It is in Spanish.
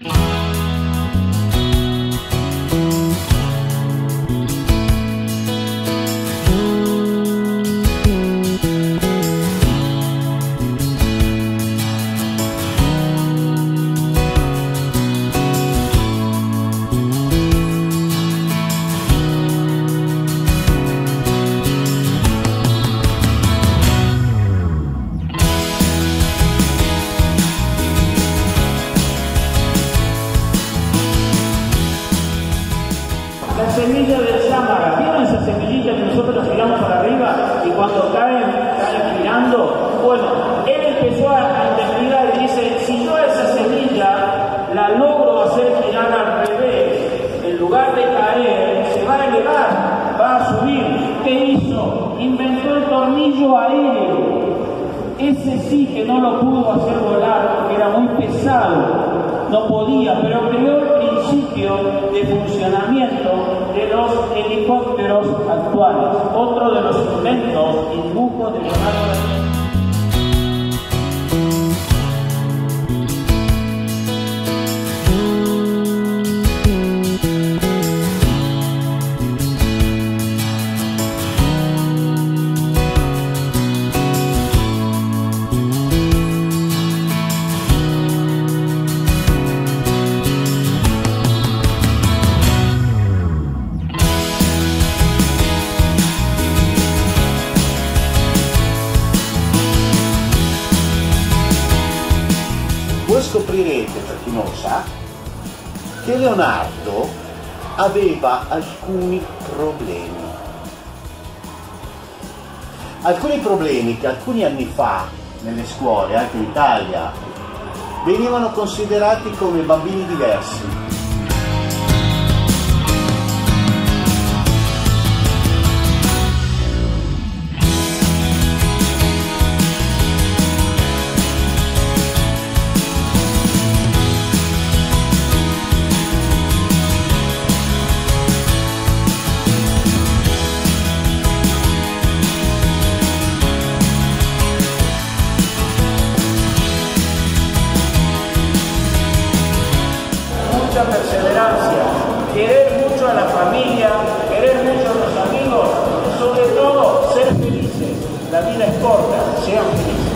La semilla del sámara, ¿vieron esa semillita que nosotros la giramos para arriba y cuando caen, caen girando? Bueno, él empezó a investigar y dice, si yo esa semilla la logro hacer girar al revés, en lugar de caer, se va a elevar, va a subir. ¿Qué hizo? Inventó el tornillo aéreo. Ese sí que no lo pudo hacer volar porque era muy pesado, no podía, pero creó el principio de funcionamiento de Otro de los inventos y dibujos de Leonardo Voi scoprirete, per chi non lo sa, che Leonardo aveva alcuni problemi. Alcuni problemi che alcuni anni fa nelle scuole, anche in Italia, venivano considerati come bambini diversi. Querer mucho a la familia, querer mucho a los amigos sobre todo ser felices. La vida es corta, sean felices.